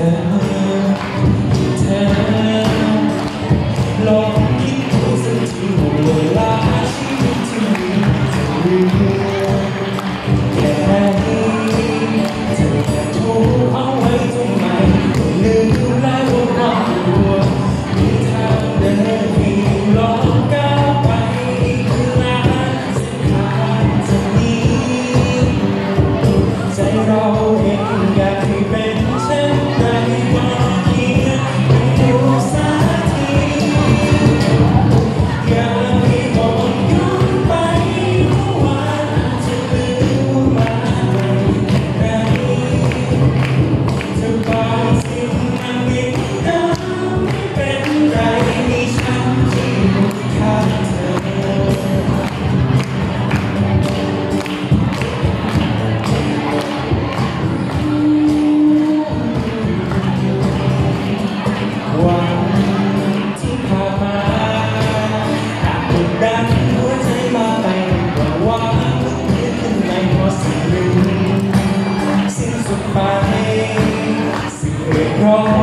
terra. Come